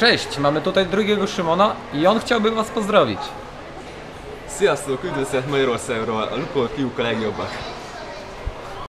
Cześć, mamy tutaj drugiego Szymona i on chciałby was pozdrowić. Sziasztok, üdvözlet Magyarországról, a Lukol fiúk a legjobbak.